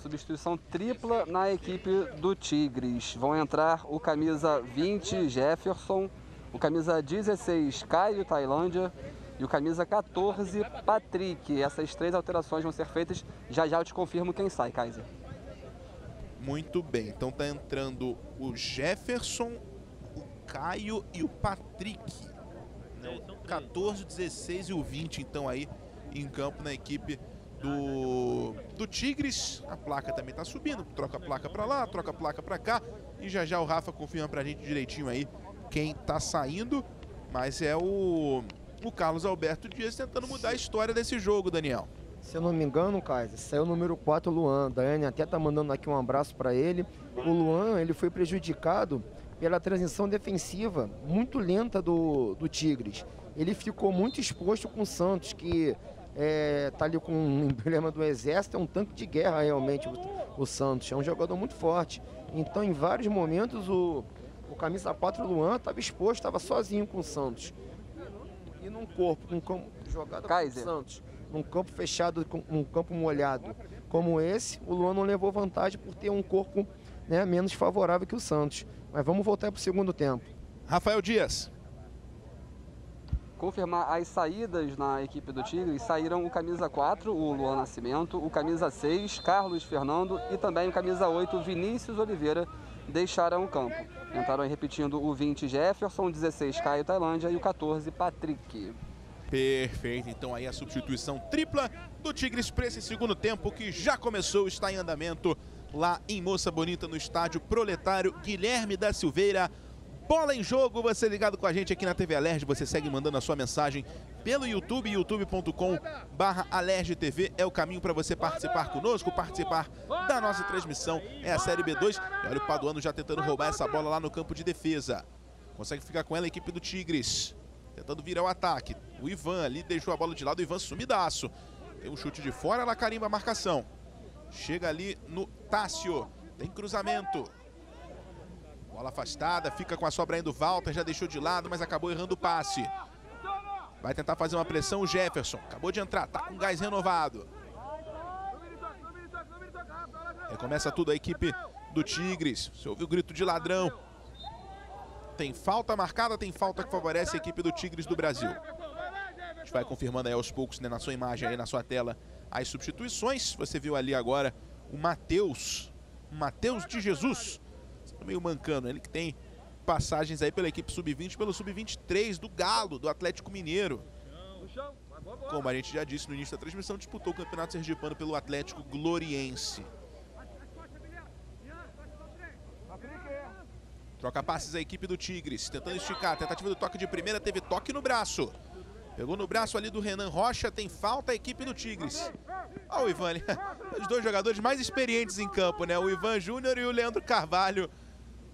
Substituição tripla na equipe do Tigres. Vão entrar o camisa 20 Jefferson, o camisa 16 Caio Tailândia e o camisa 14 Patrick. Essas três alterações vão ser feitas. Já já eu te confirmo quem sai, Kaiser. Muito bem. Então tá entrando o Jefferson, o Caio e o Patrick. Né? O 14, o 16 e o 20 então aí em campo na equipe do, do Tigres. A placa também está subindo, troca a placa para lá, troca a placa para cá. E já já o Rafa confirma para a gente direitinho aí quem está saindo. Mas é o, o Carlos Alberto Dias tentando mudar a história desse jogo, Daniel. Se eu não me engano, Kaiser, saiu o número 4, o Luan. Daiane até tá mandando aqui um abraço para ele. O Luan, ele foi prejudicado pela transição defensiva muito lenta do, do Tigres. Ele ficou muito exposto com o Santos, que é, tá ali com um emblema do Exército, é um tanque de guerra realmente o, o Santos, é um jogador muito forte. Então, em vários momentos, o, o camisa 4 Luan estava exposto, estava sozinho com o Santos. E num corpo, com campo, jogada com o Santos, num campo fechado, com, num campo molhado como esse, o Luan não levou vantagem por ter um corpo né, menos favorável que o Santos. Mas vamos voltar para o segundo tempo. Rafael Dias confirmar as saídas na equipe do Tigre, saíram o camisa 4, o Luan Nascimento, o camisa 6, Carlos Fernando e também o camisa 8, Vinícius Oliveira, deixaram o campo. Entraram repetindo o 20 Jefferson, o 16 Caio Tailândia e o 14 Patrick. Perfeito, então aí a substituição tripla do Tigres para esse segundo tempo que já começou, está em andamento lá em Moça Bonita no estádio Proletário Guilherme da Silveira. Bola em Jogo, você ligado com a gente aqui na TV Alerj, você segue mandando a sua mensagem pelo YouTube, youtube.com barra TV, é o caminho para você participar conosco, participar da nossa transmissão, é a Série B2, e olha o Paduano já tentando roubar essa bola lá no campo de defesa, consegue ficar com ela a equipe do Tigres, tentando virar o ataque, o Ivan ali deixou a bola de lado, o Ivan sumidaço, tem um chute de fora, ela carimba a marcação, chega ali no Tássio, tem cruzamento, Bola afastada, fica com a sobra indo Walter, já deixou de lado, mas acabou errando o passe. Vai tentar fazer uma pressão o Jefferson. Acabou de entrar, tá com gás renovado. Recomeça tudo a equipe do Tigres. Você ouviu o grito de ladrão. Tem falta marcada, tem falta que favorece a equipe do Tigres do Brasil. A gente vai confirmando aí aos poucos, né, na sua imagem aí, na sua tela, as substituições. Você viu ali agora o Matheus, Matheus de Jesus, meio mancando. Ele que tem passagens aí pela equipe sub-20, pelo sub-23 do Galo, do Atlético Mineiro. Como a gente já disse no início da transmissão, disputou o Campeonato Sergipano pelo Atlético Gloriense. Troca passes a equipe do Tigres, tentando esticar. Tentativa do toque de primeira, teve toque no braço. Pegou no braço ali do Renan Rocha, tem falta a equipe do Tigres. Olha o Ivan os dois jogadores mais experientes em campo, né? O Ivan Júnior e o Leandro Carvalho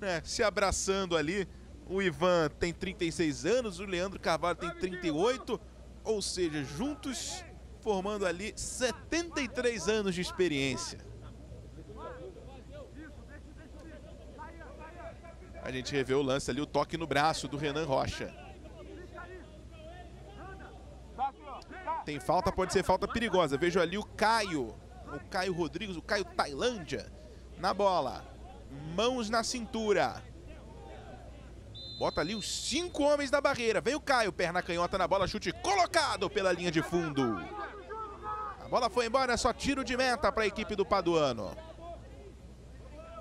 né, se abraçando ali. O Ivan tem 36 anos, o Leandro Carvalho tem 38, ou seja, juntos formando ali 73 anos de experiência. A gente revê o lance ali, o toque no braço do Renan Rocha. Tem falta, pode ser falta perigosa. Vejo ali o Caio, o Caio Rodrigues, o Caio Tailândia na bola mãos na cintura. Bota ali os cinco homens da barreira. Vem o Caio, perna canhota na bola, chute colocado pela linha de fundo. A bola foi embora, é só tiro de meta para a equipe do Paduano.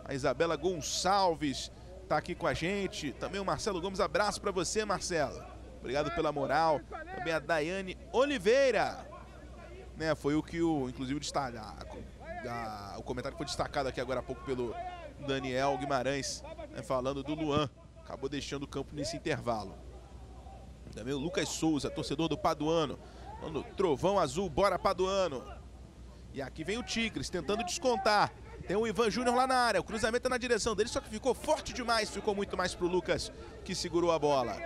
A Isabela Gonçalves está aqui com a gente. Também o Marcelo Gomes, abraço para você, Marcelo. Obrigado pela moral. Também a Daiane Oliveira. Né, foi o que o, inclusive, destaca, o comentário foi destacado aqui agora há pouco pelo Daniel Guimarães, né, falando do Luan. Acabou deixando o campo nesse intervalo. Também o Lucas Souza, torcedor do Paduano. Falando, trovão azul, bora Paduano. E aqui vem o Tigres, tentando descontar. Tem o Ivan Júnior lá na área, o cruzamento é na direção dele, só que ficou forte demais, ficou muito mais pro Lucas, que segurou a bola.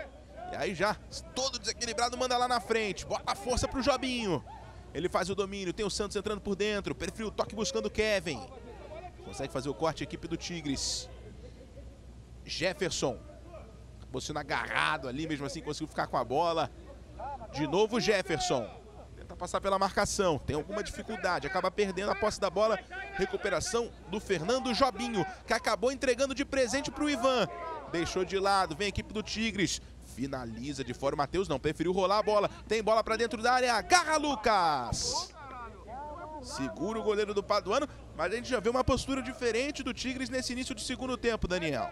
E aí já, todo desequilibrado, manda lá na frente, bota a força pro Jobinho. Ele faz o domínio, tem o Santos entrando por dentro, perfil, toque buscando o Kevin. Consegue fazer o corte a equipe do Tigres. Jefferson. Acabou sendo agarrado ali, mesmo assim conseguiu ficar com a bola. De novo Jefferson. Tenta passar pela marcação, tem alguma dificuldade, acaba perdendo a posse da bola. Recuperação do Fernando Jobinho, que acabou entregando de presente para o Ivan. Deixou de lado, vem a equipe do Tigres. Finaliza de fora o Matheus, não, preferiu rolar a bola. Tem bola para dentro da área, agarra Lucas. Segura o goleiro do Paduano, mas a gente já vê uma postura diferente do Tigres nesse início de segundo tempo, Daniel.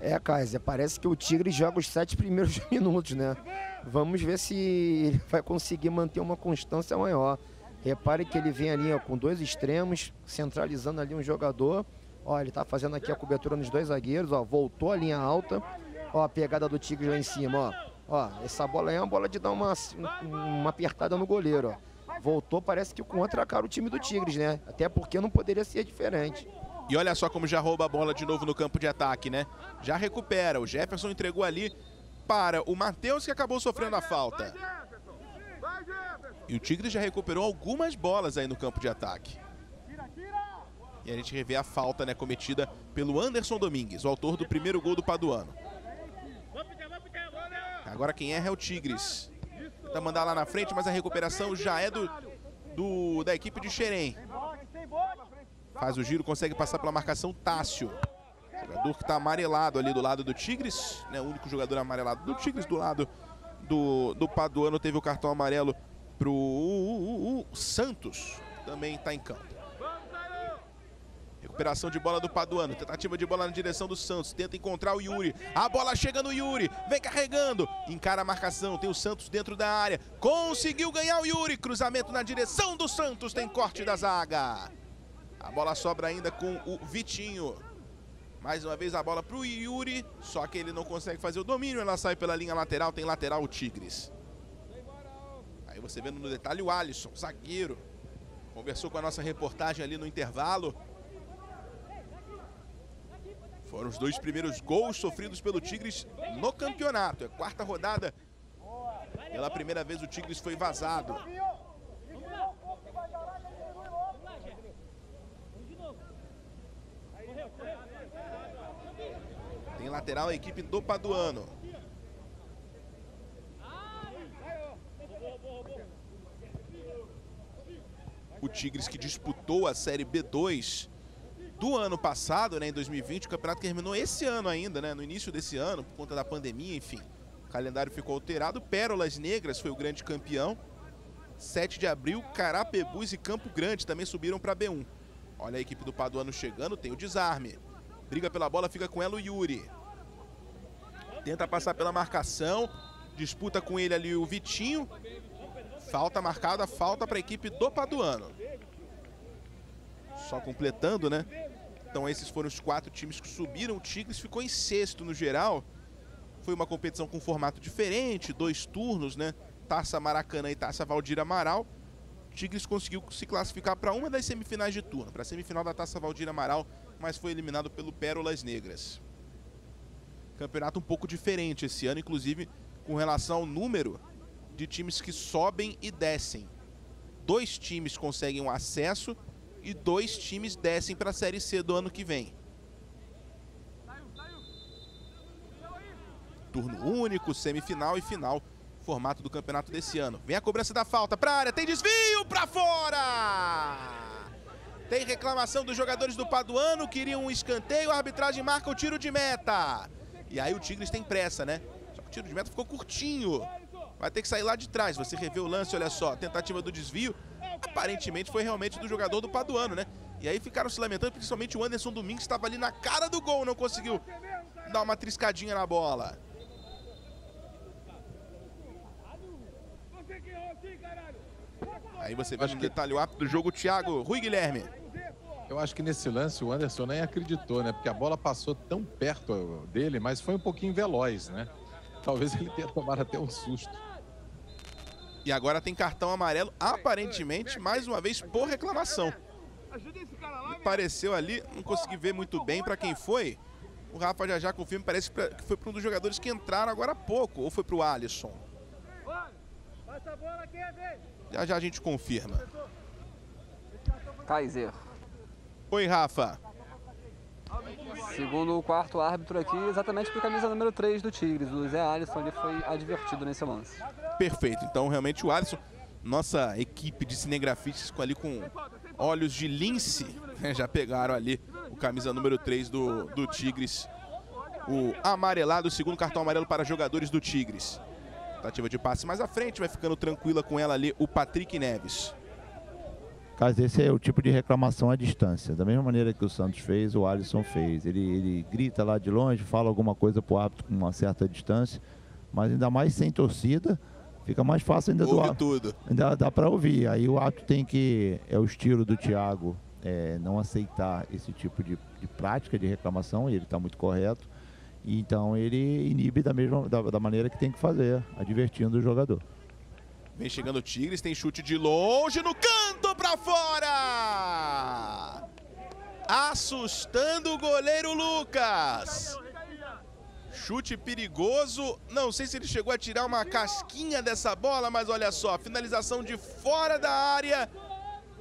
É, Kaiser, parece que o Tigres joga os sete primeiros minutos, né? Vamos ver se ele vai conseguir manter uma constância maior. Repare que ele vem ali ó, com dois extremos, centralizando ali um jogador. Ó, ele tá fazendo aqui a cobertura nos dois zagueiros, ó, voltou a linha alta. Ó, a pegada do Tigres lá em cima, ó. Ó, essa bola aí é uma bola de dar uma, uma apertada no goleiro, ó. Voltou, parece que contra a cara o time do Tigres, né? Até porque não poderia ser diferente. E olha só como já rouba a bola de novo no campo de ataque, né? Já recupera. O Jefferson entregou ali para o Matheus, que acabou sofrendo a falta. E o Tigres já recuperou algumas bolas aí no campo de ataque. E a gente revê a falta né, cometida pelo Anderson Domingues, o autor do primeiro gol do Paduano. Agora quem erra é o Tigres. Tenta mandar lá na frente, mas a recuperação já é do, do da equipe de Xerém. Faz o giro, consegue passar pela marcação Tássio. Jogador que está amarelado ali do lado do Tigres, né? O único jogador amarelado do Tigres do lado do, do Paduano teve o cartão amarelo para o Santos, também está em campo. Recuperação de bola do Paduano. Tentativa de bola na direção do Santos. Tenta encontrar o Yuri. A bola chega no Yuri. Vem carregando. Encara a marcação. Tem o Santos dentro da área. Conseguiu ganhar o Yuri. Cruzamento na direção do Santos. Tem corte da zaga. A bola sobra ainda com o Vitinho. Mais uma vez a bola para o Yuri. Só que ele não consegue fazer o domínio. Ela sai pela linha lateral. Tem lateral o Tigres. Aí você vendo no detalhe o Alisson, zagueiro. Conversou com a nossa reportagem ali no intervalo. Foram os dois primeiros gols sofridos pelo Tigres no campeonato. É quarta rodada. Pela primeira vez o Tigres foi vazado. Tem lateral a equipe do Paduano. O Tigres que disputou a Série B2 do ano passado, né, em 2020, o campeonato terminou esse ano ainda, né, no início desse ano, por conta da pandemia, enfim. O calendário ficou alterado. Pérolas Negras foi o grande campeão. 7 de abril, Carapebus e Campo Grande também subiram para B1. Olha a equipe do Paduano chegando, tem o desarme. Briga pela bola, fica com ela o Yuri. Tenta passar pela marcação, disputa com ele ali o Vitinho. Falta marcada, falta para a equipe do Paduano. Só completando, né? Então esses foram os quatro times que subiram. O Tigres ficou em sexto no geral. Foi uma competição com formato diferente, dois turnos, né? Taça Maracanã e Taça Valdir Amaral. O Tigres conseguiu se classificar para uma das semifinais de turno, para a semifinal da Taça Valdir Amaral, mas foi eliminado pelo Pérolas Negras. Campeonato um pouco diferente esse ano, inclusive com relação ao número de times que sobem e descem. Dois times conseguem o um acesso e dois times descem para a Série C do ano que vem. Turno único, semifinal e final, formato do campeonato desse ano. Vem a cobrança da falta para a área, tem desvio para fora! Tem reclamação dos jogadores do Paduano, queriam um escanteio, a arbitragem marca o tiro de meta. E aí o Tigres tem pressa, né? Só que o tiro de meta ficou curtinho. Vai ter que sair lá de trás. Você revê o lance, olha só, tentativa do desvio aparentemente foi realmente do jogador do Paduano, né? E aí ficaram se lamentando, principalmente o Anderson Domingues estava ali na cara do gol, não conseguiu dar uma triscadinha na bola. Aí você vê no detalhe o ápice do jogo, Thiago Rui Guilherme. Eu acho que nesse lance o Anderson nem acreditou, né? Porque a bola passou tão perto dele, mas foi um pouquinho veloz, né? Talvez ele tenha tomado até um susto. E agora tem cartão amarelo, aparentemente, mais uma vez, por reclamação. Me pareceu ali, não consegui ver muito bem para quem foi. O Rafa já já confirma, parece que foi para um dos jogadores que entraram agora há pouco, ou foi para o Alisson. Já já a gente confirma. Kaiser. Oi, Rafa. Segundo o quarto árbitro aqui, exatamente por camisa número 3 do Tigres. O Zé Alisson ele foi advertido nesse lance. Perfeito. Então, realmente, o Alisson Nossa equipe de cinegrafistas ali com olhos de lince né, já pegaram ali o camisa número 3 do, do Tigres. O amarelado, o segundo cartão amarelo para jogadores do Tigres. Tentativa de passe mais à frente, vai ficando tranquila com ela ali o Patrick Neves. Caso esse é o tipo de reclamação à distância. Da mesma maneira que o Santos fez, o Alisson fez. Ele, ele grita lá de longe, fala alguma coisa pro árbitro com uma certa distância, mas ainda mais sem torcida, fica mais fácil ainda Ouve do tudo. Ainda dá para ouvir. Aí o árbitro tem que. É o estilo do Thiago é, não aceitar esse tipo de, de prática de reclamação, e ele está muito correto. Então ele inibe da mesma da, da maneira que tem que fazer, advertindo o jogador. Vem chegando o Tigres, tem chute de longe no canto pra fora! Assustando o goleiro Lucas. Chute perigoso. Não sei se ele chegou a tirar uma casquinha dessa bola, mas olha só, finalização de fora da área.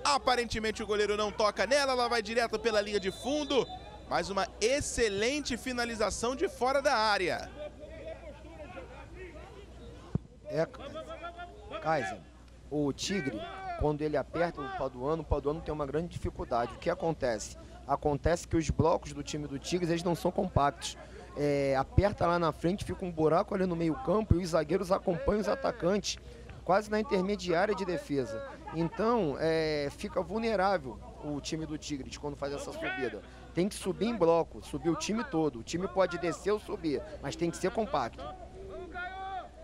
Aparentemente o goleiro não toca nela, ela vai direto pela linha de fundo. Mais uma excelente finalização de fora da área. É, Kaiser, o Tigre, quando ele aperta o Paduano, o Paduano tem uma grande dificuldade. O que acontece? Acontece que os blocos do time do Tigres, eles não são compactos. É, aperta lá na frente, fica um buraco ali no meio campo e os zagueiros acompanham os atacantes quase na intermediária de defesa. Então, é, fica vulnerável o time do Tigres quando faz essa subida. Tem que subir em bloco, subir o time todo. O time pode descer ou subir, mas tem que ser compacto.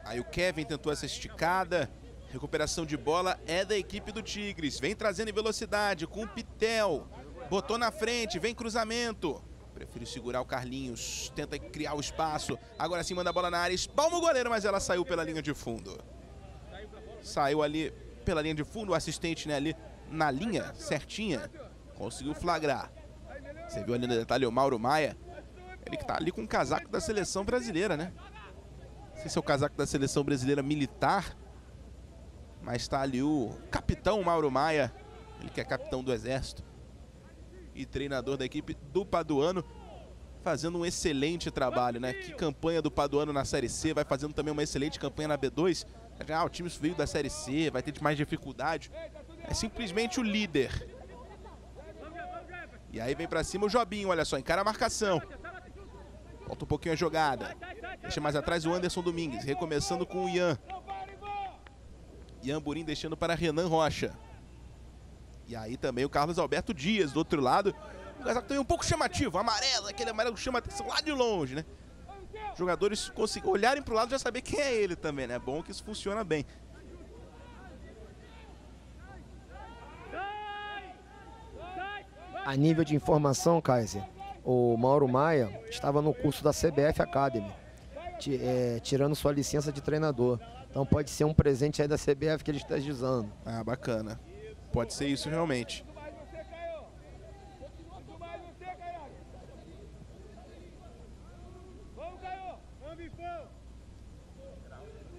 Aí o Kevin tentou essa esticada. Recuperação de bola é da equipe do Tigres. Vem trazendo em velocidade com o Pitel. Botou na frente, vem cruzamento. Prefiro segurar o Carlinhos. Tenta criar o espaço. Agora sim manda a bola na área. Espalma o goleiro, mas ela saiu pela linha de fundo. Saiu ali pela linha de fundo. O assistente né, ali na linha, certinha. Conseguiu flagrar. Você viu ali no detalhe o Mauro Maia. Ele que tá ali com o casaco da seleção brasileira, né? Não sei se é o casaco da seleção brasileira militar. Mas está ali o capitão Mauro Maia. Ele que é capitão do exército. E treinador da equipe do Paduano. Fazendo um excelente trabalho, né? Que campanha do Paduano na Série C. Vai fazendo também uma excelente campanha na B2. Ah, o time veio da Série C, vai ter mais dificuldade. É simplesmente o líder. E aí vem pra cima o Jobinho, olha só, encara a marcação. Volta um pouquinho a jogada. Deixa mais atrás o Anderson Domingues, recomeçando com o Ian. Ian Burim deixando para Renan Rocha. E aí também o Carlos Alberto Dias do outro lado. O casaco também um pouco chamativo, amarelo, aquele amarelo chama atenção lá de longe, né? Jogadores conseguem olharem para o lado e já saber quem é ele também, né? É bom que isso funciona bem. A nível de informação, Kaiser, o Mauro Maia estava no curso da CBF Academy, é, tirando sua licença de treinador. Então pode ser um presente aí da CBF que ele esteja usando. Ah, bacana. Pode ser isso realmente.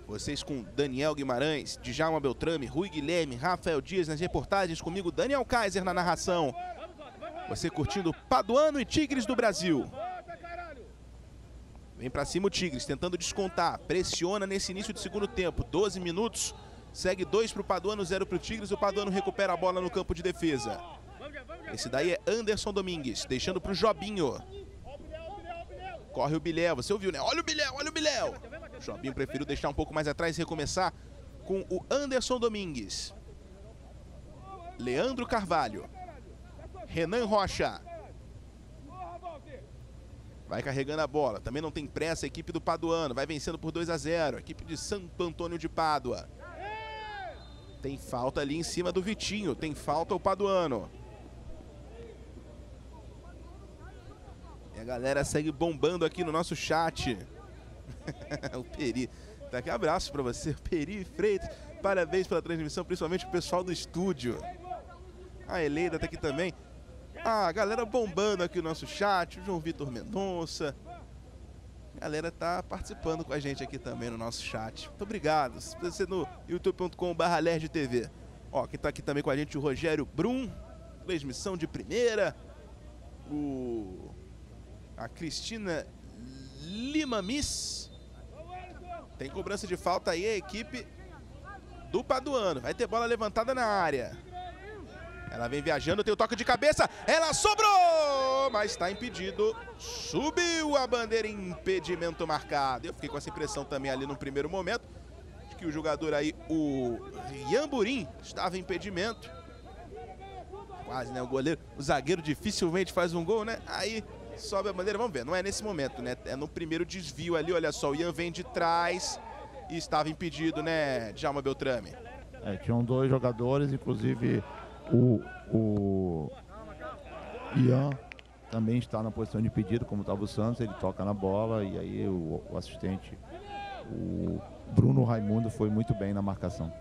Vocês com Daniel Guimarães, Djalma Beltrame, Rui Guilherme, Rafael Dias nas reportagens, comigo Daniel Kaiser na narração. Você curtindo Paduano e Tigres do Brasil. Vem pra cima o Tigres, tentando descontar. Pressiona nesse início de segundo tempo. 12 minutos. Segue 2 pro Paduano, 0 pro Tigres. O Paduano recupera a bola no campo de defesa. Esse daí é Anderson Domingues, deixando pro Jobinho. Corre o Biléu, você ouviu, né? Olha o Biléu, olha o Biléu. O Jobinho preferiu deixar um pouco mais atrás e recomeçar com o Anderson Domingues. Leandro Carvalho. Renan Rocha. Vai carregando a bola. Também não tem pressa a equipe do Paduano. Vai vencendo por 2 a 0. A equipe de Santo Antônio de Pádua. Tem falta ali em cima do Vitinho. Tem falta o Paduano. E a galera segue bombando aqui no nosso chat. o Peri. Tá aqui abraço pra você, Peri Freitas. Parabéns pela transmissão, principalmente o pessoal do estúdio. A Eleida tá aqui também. Ah, galera bombando aqui no nosso chat, o João Vitor Mendonça. A galera tá participando com a gente aqui também no nosso chat. Muito obrigado. Você no youtube.com.br LerdTV. Ó, quem tá aqui também com a gente, o Rogério Brum. Transmissão de primeira. O... A Cristina Lima Miss. Tem cobrança de falta aí, a equipe do Paduano. Vai ter bola levantada na área. Ela vem viajando, tem o toque de cabeça. Ela sobrou, mas está impedido. Subiu a bandeira, impedimento marcado. Eu fiquei com essa impressão também ali no primeiro momento. Que o jogador aí, o Yamburim, estava em impedimento. Quase, né? O goleiro, o zagueiro dificilmente faz um gol, né? Aí sobe a bandeira, vamos ver. Não é nesse momento, né? É no primeiro desvio ali, olha só. O Ian vem de trás e estava impedido, né, Djalma Beltrame? É, tinham dois jogadores, inclusive o, o Ian também está na posição de pedido, como estava o Santos, ele toca na bola e aí o, o assistente, o Bruno Raimundo, foi muito bem na marcação.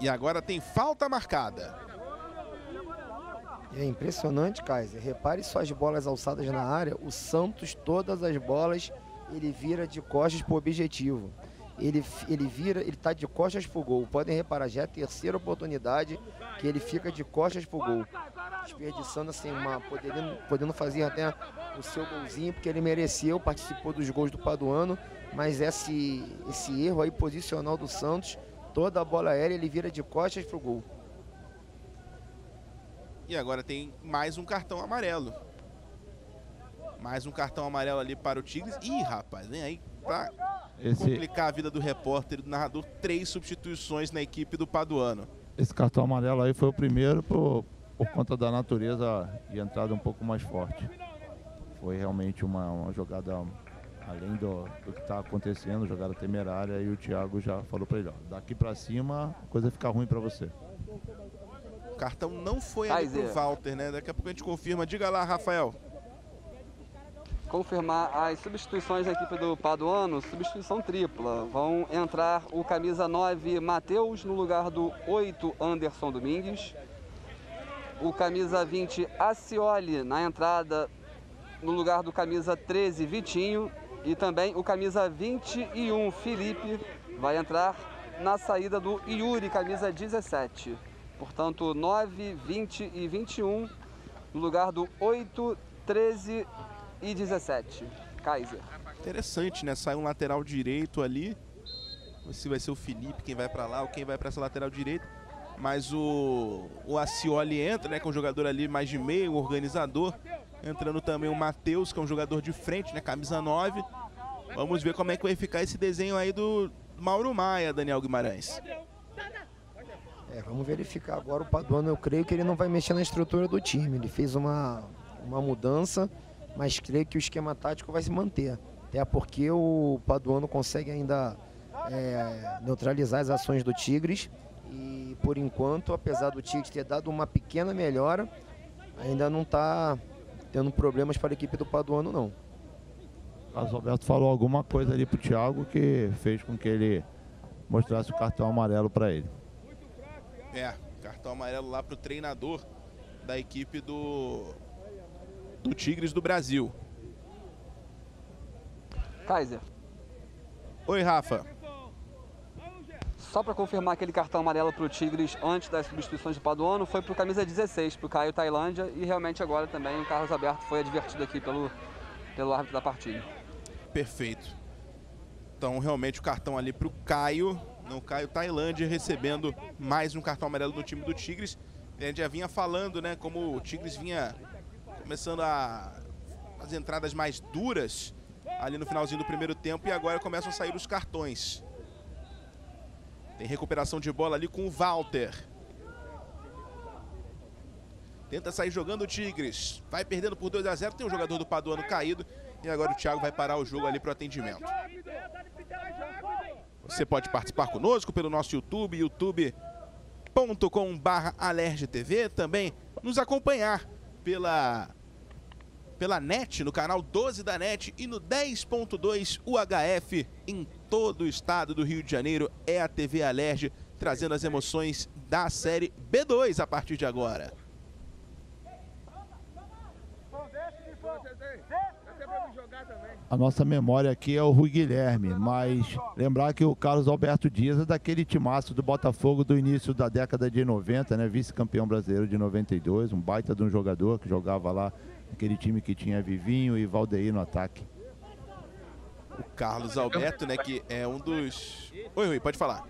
E agora tem falta marcada. É impressionante, Kaiser. Repare só as bolas alçadas na área. O Santos, todas as bolas, ele vira de costas para o objetivo ele, ele vira, ele tá de costas pro gol. Podem reparar, já é a terceira oportunidade que ele fica de costas pro gol. Desperdiçando assim, uma, podendo, podendo fazer até o seu golzinho, porque ele mereceu, participou dos gols do Paduano, mas esse, esse erro aí posicional do Santos, toda a bola aérea ele vira de costas pro gol. E agora tem mais um cartão amarelo. Mais um cartão amarelo ali para o Tigres. Ih, rapaz, vem aí pra esse... complicar a vida do repórter e do narrador. Três substituições na equipe do Paduano. Esse cartão amarelo aí foi o primeiro por, por conta da natureza de entrada um pouco mais forte. Foi realmente uma, uma jogada além do, do que está acontecendo, jogada temerária, e o Thiago já falou para ele, ó, daqui para cima a coisa fica ruim para você. O cartão não foi ali pro Walter, né? Daqui a pouco a gente confirma. Diga lá, Rafael confirmar as substituições da equipe do Paduano, substituição tripla. Vão entrar o camisa 9 Matheus no lugar do 8 Anderson Domingues. O camisa 20 Acioli na entrada no lugar do camisa 13 Vitinho. E também o camisa 21 Felipe vai entrar na saída do Yuri, camisa 17. Portanto, 9, 20 e 21 no lugar do 8, 13 e 17. Kaiser. Interessante, né? Sai um lateral direito ali. Se vai ser o Felipe quem vai para lá ou quem vai para essa lateral direita. Mas o, o Acioli entra, né? Com é um jogador ali mais de meio, um organizador. Entrando também o Matheus, que é um jogador de frente, né? Camisa 9. Vamos ver como é que vai ficar esse desenho aí do Mauro Maia, Daniel Guimarães. É, vamos verificar agora o Paduano. Eu creio que ele não vai mexer na estrutura do time. Ele fez uma, uma mudança mas creio que o esquema tático vai se manter. Até porque o Paduano consegue ainda é, neutralizar as ações do Tigres. E por enquanto, apesar do Tigres ter dado uma pequena melhora, ainda não está tendo problemas para a equipe do Paduano, não. O Carlos Alberto falou alguma coisa ali para o Thiago que fez com que ele mostrasse o cartão amarelo para ele. É, cartão amarelo lá para o treinador da equipe do do Tigres do Brasil. Kaiser. Oi, Rafa. Só para confirmar aquele cartão amarelo para o Tigres antes das substituições do Paduano, foi para o camisa 16, para o Caio Tailândia, e realmente agora também o Carlos Alberto foi advertido aqui pelo, pelo árbitro da partida. Perfeito. Então, realmente, o cartão ali para o Caio, não Caio Tailândia, recebendo mais um cartão amarelo no time do Tigres. A gente já vinha falando, né, como o Tigres vinha começando a, as entradas mais duras ali no finalzinho do primeiro tempo e agora começam a sair os cartões. Tem recuperação de bola ali com o Walter. Tenta sair jogando o Tigres. Vai perdendo por 2 a 0 Tem um jogador do Paduano caído. E agora o Thiago vai parar o jogo ali para o atendimento. Você pode participar conosco pelo nosso YouTube, youtube.com.br. Também nos acompanhar pela pela NET, no canal 12 da NET e no 10.2 UHF em todo o estado do Rio de Janeiro. É a TV Alerge trazendo as emoções da série B2 a partir de agora. A nossa memória aqui é o Rui Guilherme, mas lembrar que o Carlos Alberto Dias é daquele timaço do Botafogo do início da década de 90, né? Vice-campeão brasileiro de 92, um baita de um jogador que jogava lá aquele time que tinha Vivinho e Valdeir no ataque. O Carlos Alberto, né, que é um dos... Oi, Rui, pode falar.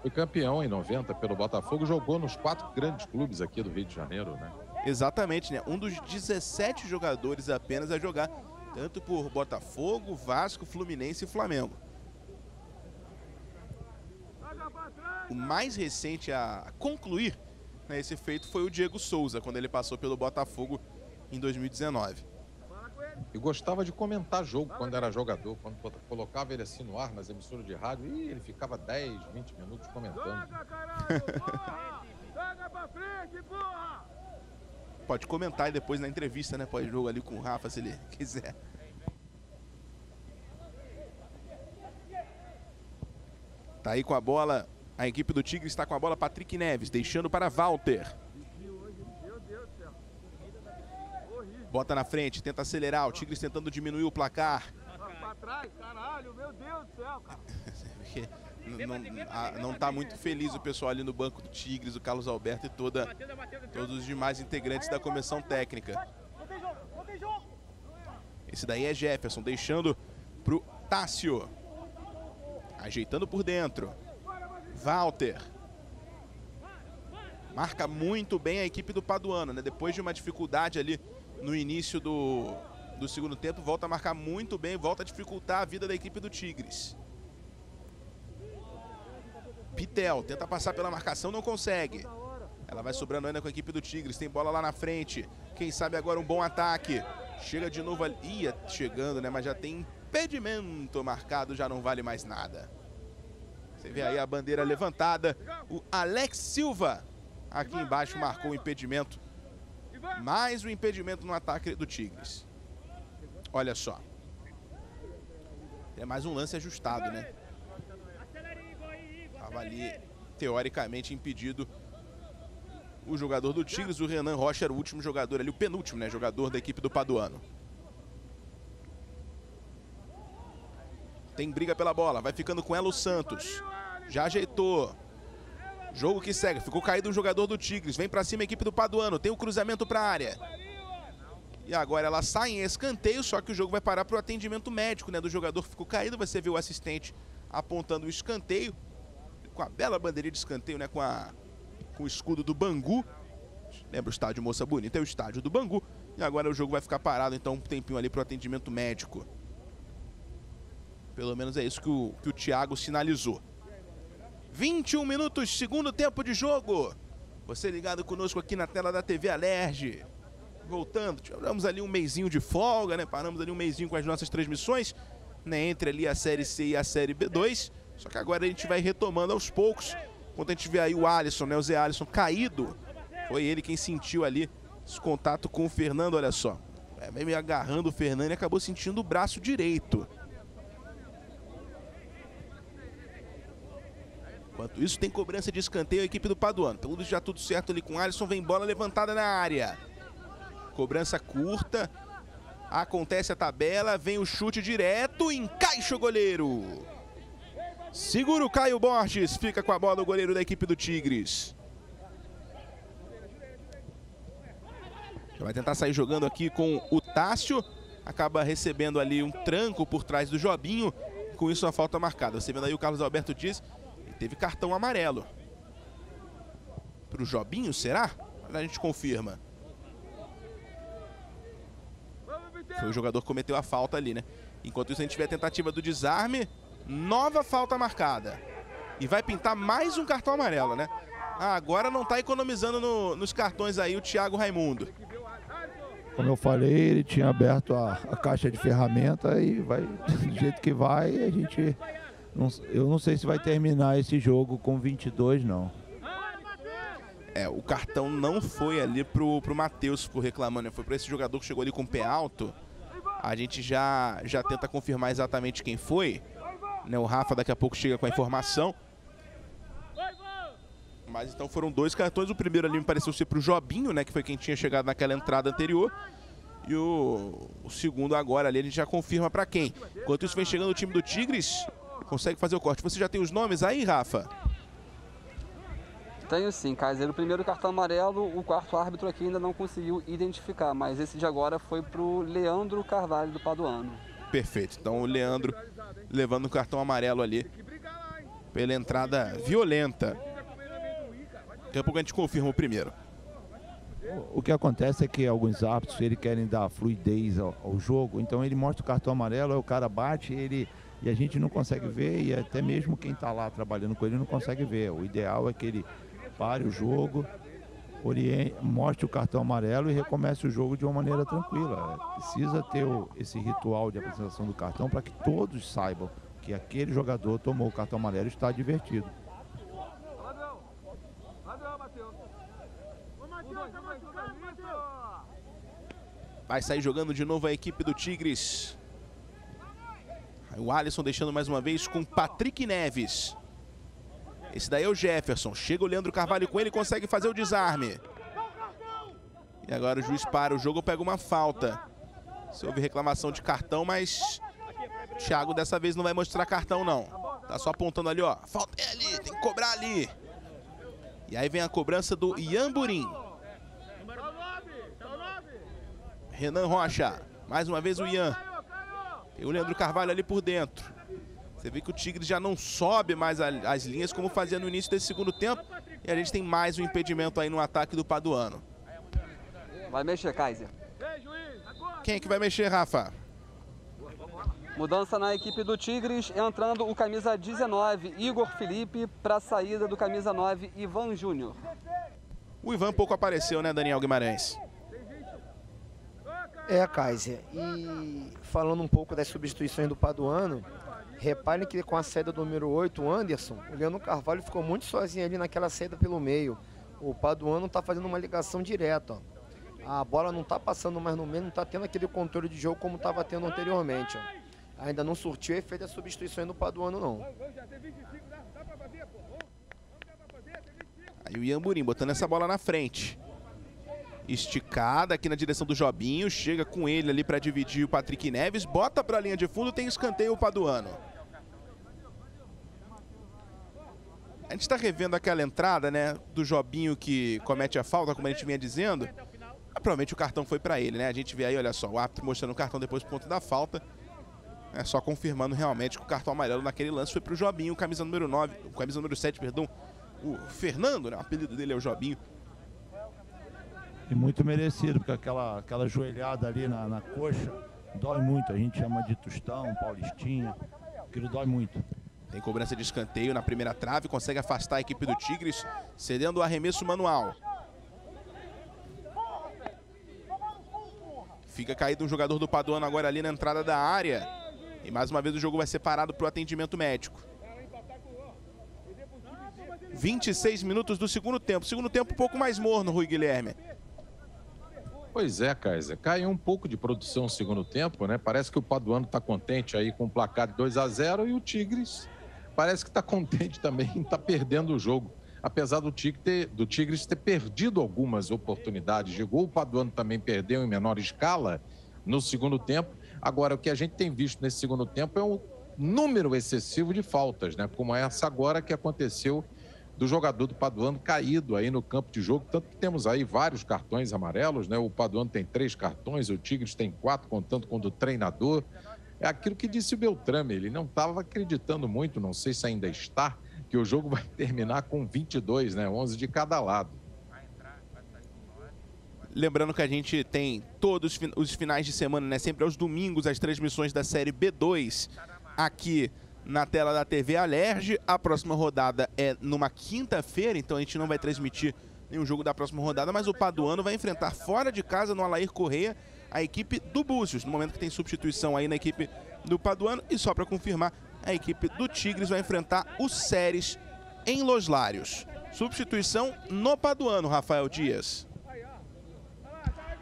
Foi campeão em 90 pelo Botafogo, jogou nos quatro grandes clubes aqui do Rio de Janeiro, né? Exatamente, né? Um dos 17 jogadores apenas a jogar tanto por Botafogo, Vasco, Fluminense e Flamengo. O mais recente a concluir né, esse feito foi o Diego Souza, quando ele passou pelo Botafogo em 2019. E gostava de comentar jogo quando era jogador, quando colocava ele assim no ar nas emissoras de rádio, e ele ficava 10, 20 minutos comentando. Pode comentar depois na entrevista, né? Pode jogo ali com o Rafa, se ele quiser. Tá aí com a bola. A equipe do Tigre está com a bola Patrick Neves, deixando para Walter. Bota na frente, tenta acelerar. O Tigres tentando diminuir o placar. Pra trás, caralho, meu Deus do céu. não, está muito feliz o pessoal ali no banco do Tigres, o Carlos Alberto e toda, todos os demais integrantes da comissão técnica. Esse daí é Jefferson, deixando pro Tássio. Ajeitando por dentro. Walter. Marca muito bem a equipe do Paduano, né? Depois de uma dificuldade ali no início do, do segundo tempo, volta a marcar muito bem, volta a dificultar a vida da equipe do Tigres. Pitel tenta passar pela marcação, não consegue. Ela vai sobrando ainda com a equipe do Tigres, tem bola lá na frente. Quem sabe agora um bom ataque. Chega de novo ali, ia chegando, né? Mas já tem impedimento marcado, já não vale mais nada. Você vê aí a bandeira levantada. O Alex Silva aqui embaixo marcou o impedimento mais o impedimento no ataque do Tigres. Olha só. É mais um lance ajustado, né? Tava ali, teoricamente, impedido o jogador do Tigres. O Renan Rocha era o último jogador ali, o penúltimo, né? Jogador da equipe do Paduano. Tem briga pela bola, vai ficando com ela o Santos. Já ajeitou. Jogo que segue. Ficou caído um jogador do Tigres. Vem para cima a equipe do Paduano. Tem o cruzamento para a área. E agora ela sai em escanteio, só que o jogo vai parar para o atendimento médico né, do jogador que ficou caído. Você vê o assistente apontando o escanteio. Com a bela bandeirinha de escanteio, né? Com, a, com o escudo do Bangu. Lembra o estádio Moça Bonita? É o estádio do Bangu. E agora o jogo vai ficar parado, então um tempinho ali para o atendimento médico. Pelo menos é isso que o, que o Thiago sinalizou. 21 minutos, segundo tempo de jogo. Você ligado conosco aqui na tela da TV Alerge. Voltando, tivemos ali um mêsinho de folga, né? Paramos ali um mêsinho com as nossas transmissões, né? Entre ali a Série C e a Série B2. Só que agora a gente vai retomando aos poucos. Enquanto a gente vê aí o Alisson, né? O Zé Alisson caído. Foi ele quem sentiu ali esse contato com o Fernando, olha só. É, meio agarrando o Fernando e acabou sentindo o braço direito. Enquanto isso, tem cobrança de escanteio a equipe do Paduano. Tudo já tudo certo ali com o Alisson. Vem bola levantada na área. Cobrança curta. Acontece a tabela. Vem o chute direto. Encaixa o goleiro. Segura o Caio Borges. Fica com a bola o goleiro da equipe do Tigres. Vai tentar sair jogando aqui com o Tássio. Acaba recebendo ali um tranco por trás do Jobinho. Com isso, a falta marcada. Você vendo aí o Carlos Alberto diz teve cartão amarelo. Para o Jobinho, será? A gente confirma. Foi o jogador que cometeu a falta ali, né? Enquanto isso, a gente tiver a tentativa do desarme. Nova falta marcada. E vai pintar mais um cartão amarelo, né? Ah, agora não está economizando no, nos cartões aí o Thiago Raimundo. Como eu falei, ele tinha aberto a, a caixa de ferramenta e vai do jeito que vai, a gente não, eu não sei se vai terminar esse jogo com 22, não. É, o cartão não foi ali pro, pro Matheus, ficou reclamando, né? foi para esse jogador que chegou ali com o pé alto. A gente já, já tenta confirmar exatamente quem foi. Né? O Rafa daqui a pouco chega com a informação. Mas então foram dois cartões. O primeiro ali me pareceu ser pro Jobinho, né? Que foi quem tinha chegado naquela entrada anterior. E o, o segundo agora ali a gente já confirma para quem. Enquanto isso vem chegando o time do Tigres consegue fazer o corte. Você já tem os nomes aí, Rafa? Tenho sim, Kaiser. O primeiro cartão amarelo, o quarto árbitro aqui ainda não conseguiu identificar, mas esse de agora foi para o Leandro Carvalho do Paduano. Perfeito. Então o Leandro levando o cartão amarelo ali pela entrada violenta. Daqui a pouco a gente confirma o primeiro. O que acontece é que alguns árbitros ele querem dar fluidez ao, ao, jogo, então ele mostra o cartão amarelo, o cara bate ele e a gente não consegue ver e até mesmo quem está lá trabalhando com ele não consegue ver. O ideal é que ele pare o jogo, oriente, mostre o cartão amarelo e recomece o jogo de uma maneira tranquila. Precisa ter o, esse ritual de apresentação do cartão para que todos saibam que aquele jogador tomou o cartão amarelo e está divertido. Vai sair jogando de novo a equipe do Tigres. O Alisson deixando mais uma vez com Patrick Neves. Esse daí é o Jefferson. Chega o Leandro Carvalho com ele, consegue fazer o desarme. E agora o juiz para o jogo, pega uma falta. Se houve reclamação de cartão, mas Thiago dessa vez não vai mostrar cartão não. Tá só apontando ali, ó. Falta é ali, tem que cobrar ali. E aí vem a cobrança do Ian Burim. Renan Rocha. Mais uma vez o Ian. Tem o Leandro Carvalho ali por dentro. Você vê que o Tigres já não sobe mais as linhas como fazia no início desse segundo tempo. E a gente tem mais um impedimento aí no ataque do Paduano. Vai mexer, Kaiser. Quem é que vai mexer, Rafa? Mudança na equipe do Tigres, entrando o camisa 19, Igor Felipe, para a saída do camisa 9, Ivan Júnior. O Ivan pouco apareceu, né, Daniel Guimarães? É, Kaiser. E falando um pouco das substituições do Paduano, reparem que com a saída do número 8, o Anderson, o Leandro Carvalho ficou muito sozinho ali naquela saída pelo meio. O Paduano está fazendo uma ligação direta. Ó. A bola não está passando mais no meio, não está tendo aquele controle de jogo como estava tendo anteriormente. Ó. Ainda não surtiu efeito a substituição do Paduano, não. Aí o Iamburim botando essa bola na frente esticada aqui na direção do Jobinho, chega com ele ali para dividir o Patrick Neves, bota para a linha de fundo, tem escanteio o Paduano. A gente está revendo aquela entrada, né, do Jobinho que comete a falta, como a gente vinha dizendo. Ah, provavelmente o cartão foi para ele, né? A gente vê aí, olha só, o árbitro mostrando o cartão depois do ponto da falta. É só confirmando realmente que o cartão amarelo naquele lance foi para o Jobinho, camisa número 9, camisa número 7, perdão, o Fernando, né? O apelido dele é o Jobinho. E muito merecido, porque aquela, aquela joelhada ali na, na coxa dói muito. A gente chama de tostão, paulistinha. Aquilo dói muito. Tem cobrança de escanteio na primeira trave, consegue afastar a equipe do Tigres, cedendo o arremesso manual. Fica caído um jogador do Paduano agora ali na entrada da área. E mais uma vez o jogo vai ser parado para o atendimento médico. 26 minutos do segundo tempo. Segundo tempo um pouco mais morno, Rui Guilherme. Pois é, Kaiser. Caiu um pouco de produção no segundo tempo, né? Parece que o Paduano está contente aí com o placar de 2 a 0 e o Tigres parece que está contente também em estar tá perdendo o jogo. Apesar do, Tigre ter, do Tigres ter perdido algumas oportunidades de gol, o Paduano também perdeu em menor escala no segundo tempo. Agora, o que a gente tem visto nesse segundo tempo é um número excessivo de faltas, né? Como essa agora que aconteceu do jogador do Paduano caído aí no campo de jogo. Tanto que temos aí vários cartões amarelos, né? O Paduano tem três cartões, o Tigres tem quatro, contando com o do treinador. É aquilo que disse o Beltrame, ele não estava acreditando muito, não sei se ainda está, que o jogo vai terminar com 22, né? 11 de cada lado. Lembrando que a gente tem todos os finais de semana, né? Sempre aos domingos, as transmissões da Série B2 aqui na tela da TV Alerge. A próxima rodada é numa quinta-feira, então a gente não vai transmitir nenhum jogo da próxima rodada, mas o Paduano vai enfrentar fora de casa no Alair Correia a equipe do Búzios, no momento que tem substituição aí na equipe do Paduano. E só para confirmar, a equipe do Tigres vai enfrentar o Séries em Los Lários. Substituição no Paduano, Rafael Dias.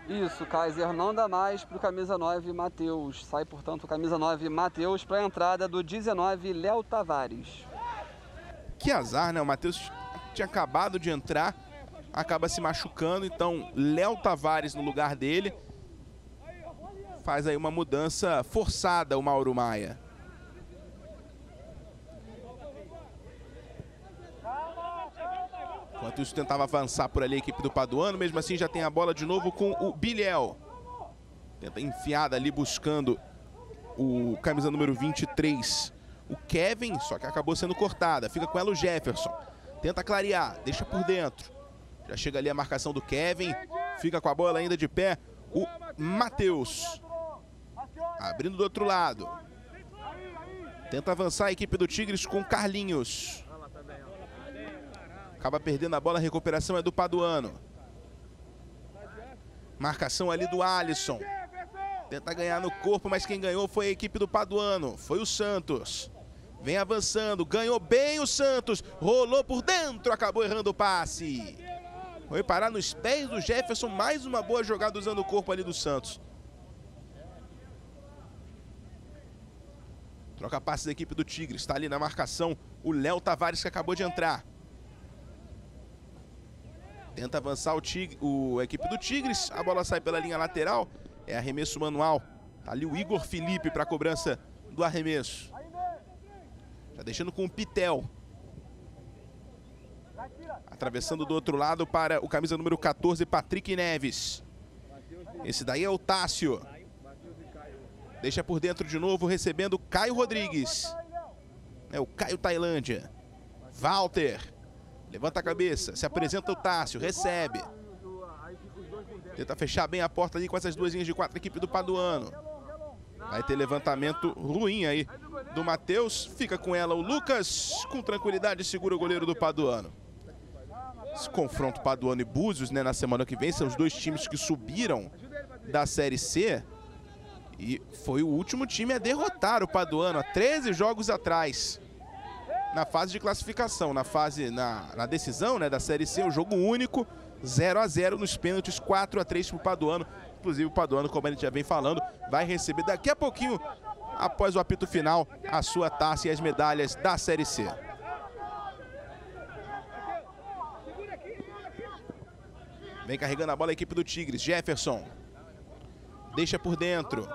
Isso, Kaiser não dá mais para o camisa 9 Matheus. Sai, portanto, o camisa 9 Matheus para a entrada do 19 Léo Tavares. Que azar, né? O Matheus tinha acabado de entrar, acaba se machucando, então Léo Tavares no lugar dele. Faz aí uma mudança forçada o Mauro Maia. Enquanto isso tentava avançar por ali a equipe do Paduano, mesmo assim já tem a bola de novo com o Bilhel. Tenta enfiada ali buscando o camisa número 23, o Kevin, só que acabou sendo cortada. Fica com ela o Jefferson. Tenta clarear, deixa por dentro. Já chega ali a marcação do Kevin. Fica com a bola ainda de pé o Matheus. Abrindo do outro lado. Tenta avançar a equipe do Tigres com Carlinhos. Acaba perdendo a bola, a recuperação é do Paduano. Marcação ali do Alisson. Tenta ganhar no corpo, mas quem ganhou foi a equipe do Paduano. Foi o Santos. Vem avançando, ganhou bem o Santos. Rolou por dentro, acabou errando o passe. Foi parar nos pés do Jefferson. Mais uma boa jogada usando o corpo ali do Santos. Troca passe da equipe do Tigres. Está ali na marcação o Léo Tavares que acabou de entrar. Tenta avançar o, Tig o a equipe do Tigres. A bola sai pela linha lateral. É arremesso manual. Tá ali o Igor Felipe para a cobrança do arremesso. Já deixando com o Pitel. Atravessando do outro lado para o camisa número 14, Patrick Neves. Esse daí é o Tássio. Deixa por dentro de novo, recebendo Caio Rodrigues. É o Caio Tailândia. Walter. Levanta a cabeça, se apresenta o Tássio, recebe. Tenta fechar bem a porta ali com essas duas linhas de quatro, equipe do Paduano. Vai ter levantamento ruim aí do Matheus. Fica com ela o Lucas, com tranquilidade, segura o goleiro do Paduano. Esse confronto Paduano e Búzios, né, na semana que vem, são os dois times que subiram da Série C. E foi o último time a derrotar o Paduano há 13 jogos atrás. Na fase de classificação, na fase, na, na decisão né, da Série C, o jogo único, 0 a 0 nos pênaltis, 4 a 3 para o Paduano. Inclusive o Paduano, como a gente já vem falando, vai receber daqui a pouquinho, após o apito final, a sua taça e as medalhas da Série C. Vem carregando a bola a equipe do Tigres. Jefferson. Deixa por dentro.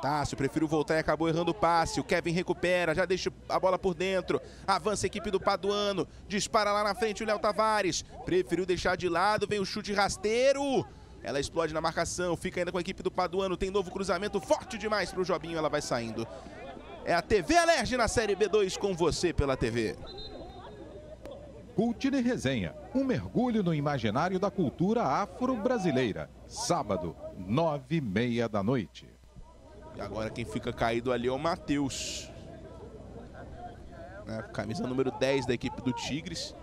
Tássio preferiu voltar e acabou errando o passe. O Kevin recupera, já deixa a bola por dentro. Avança a equipe do Paduano. Dispara lá na frente o Léo Tavares. Preferiu deixar de lado, vem o chute rasteiro. Ela explode na marcação, fica ainda com a equipe do Paduano. Tem novo cruzamento forte demais para o Jobinho, ela vai saindo. É a TV Alerj na Série B2 com você pela TV. Cultine Resenha, um mergulho no imaginário da cultura afro-brasileira. Sábado, nove e meia da noite. E agora quem fica caído ali é o Matheus. Né, camisa número 10 da equipe do Tigres.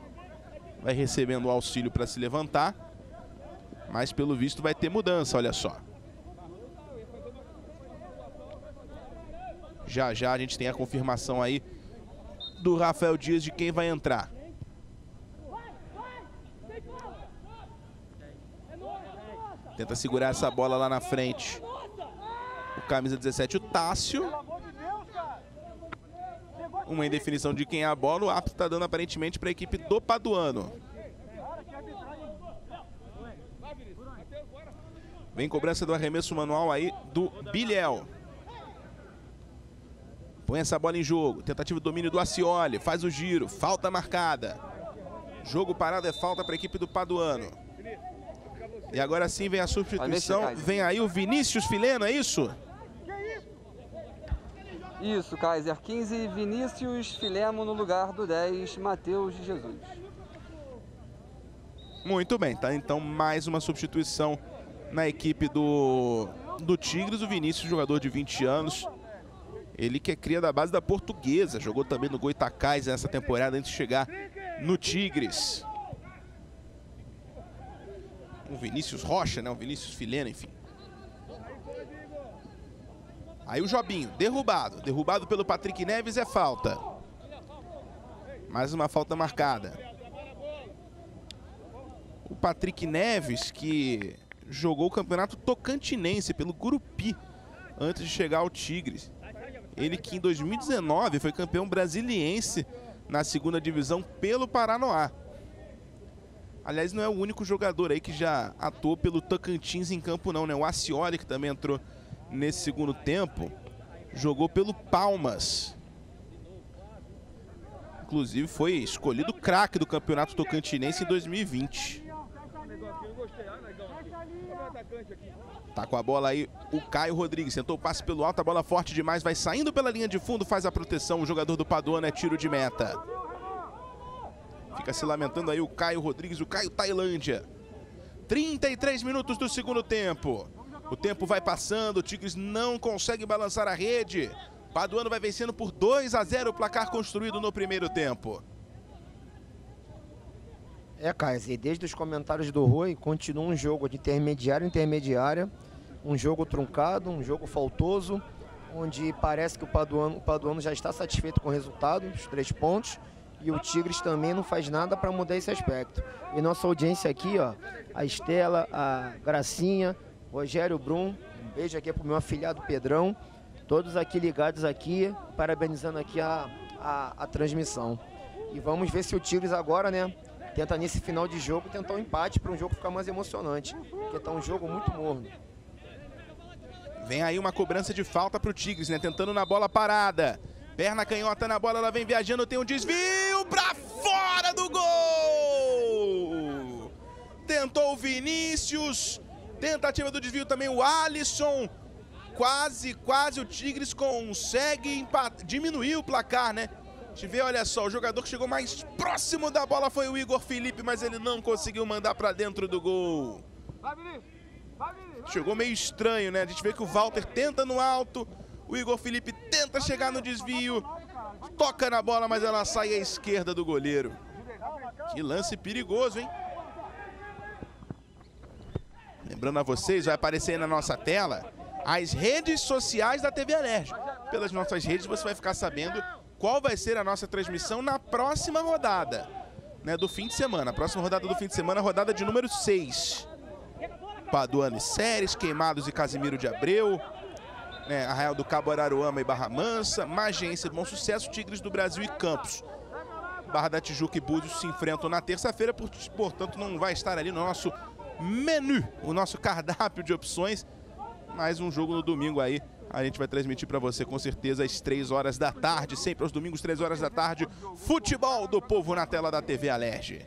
Vai recebendo o auxílio para se levantar. Mas pelo visto vai ter mudança, olha só. Já já a gente tem a confirmação aí do Rafael Dias de quem vai entrar. Tenta segurar essa bola lá na frente. O camisa 17, o Tássio. Uma indefinição de quem é a bola. O árbitro está dando aparentemente para a equipe do Paduano. Vem cobrança do arremesso manual aí do Bilhel. Põe essa bola em jogo. Tentativa de domínio do Acioli. Faz o giro. Falta marcada. Jogo parado é falta para a equipe do Paduano. E agora sim vem a substituição. Vem aí o Vinícius Fileno, é isso? Isso, Kaiser. 15, Vinícius Filemo no lugar do 10, Matheus Jesus. Muito bem, tá? Então mais uma substituição na equipe do, do Tigres. O Vinícius, jogador de 20 anos. Ele que é cria da base da portuguesa. Jogou também no Goitacás nessa temporada antes de chegar no Tigres. O Vinícius Rocha, né? O Vinícius Filena, enfim. Aí o Jobinho, derrubado. Derrubado pelo Patrick Neves é falta. Mais uma falta marcada. O Patrick Neves, que jogou o campeonato tocantinense pelo Gurupi, antes de chegar ao Tigres. Ele que em 2019 foi campeão brasiliense na segunda divisão pelo Paranoá. Aliás, não é o único jogador aí que já atuou pelo Tocantins em campo não, né? O Acioli, que também entrou nesse segundo tempo, jogou pelo Palmas. Inclusive foi escolhido craque do Campeonato Tocantinense em 2020. Tá com a bola aí o Caio Rodrigues. Tentou o passe pelo alto, a bola forte demais. Vai saindo pela linha de fundo, faz a proteção. O jogador do Paduano é tiro de meta. Fica se lamentando aí o Caio Rodrigues, o Caio Tailândia. 33 minutos do segundo tempo. O tempo vai passando, o Tigres não consegue balançar a rede. Paduano vai vencendo por 2 a 0 o placar construído no primeiro tempo. É, Kaiser, desde os comentários do Rui, continua um jogo de intermediária intermediária, um jogo truncado, um jogo faltoso, onde parece que o Paduano, o Paduano já está satisfeito com o resultado, os três pontos, e o Tigres também não faz nada para mudar esse aspecto. E nossa audiência aqui, ó, a Estela, a Gracinha, Rogério Brum, um beijo aqui pro meu afilhado Pedrão, todos aqui ligados aqui, parabenizando aqui a, a, a transmissão. E vamos ver se o Tigres agora, né, tenta nesse final de jogo tentar um empate para um jogo ficar mais emocionante, porque tá um jogo muito morno. Vem aí uma cobrança de falta para o Tigres, né? Tentando na bola parada. Perna canhota na bola, ela vem viajando, tem um desvio para fora do gol! Tentou o Vinícius, tentativa do desvio também o Alisson. Quase, quase o Tigres consegue diminuir o placar, né? Gente vê, olha só, o jogador que chegou mais próximo da bola foi o Igor Felipe, mas ele não conseguiu mandar para dentro do gol. Chegou meio estranho, né? A gente vê que o Walter tenta no alto, o Igor Felipe tenta chegar no desvio, toca na bola, mas ela sai à esquerda do goleiro. Que lance perigoso, hein? Lembrando a vocês, vai aparecer aí na nossa tela as redes sociais da TV Alerj. Pelas nossas redes você vai ficar sabendo qual vai ser a nossa transmissão na próxima rodada né, do fim de semana. A próxima rodada do fim de semana, rodada de número 6. Paduano e Séries, Queimados e Casimiro de Abreu, né, Arraial do Cabo Araruama e Barra Mansa, Magência, Bom Sucesso, Tigres do Brasil e Campos. Barra da Tijuca e Búzios se enfrentam na terça-feira, portanto não vai estar ali no nosso menu, o nosso cardápio de opções. Mais um jogo no domingo aí a gente vai transmitir para você com certeza às 3 horas da tarde, sempre aos domingos, 3 horas da tarde, futebol do povo na tela da TV Alerge.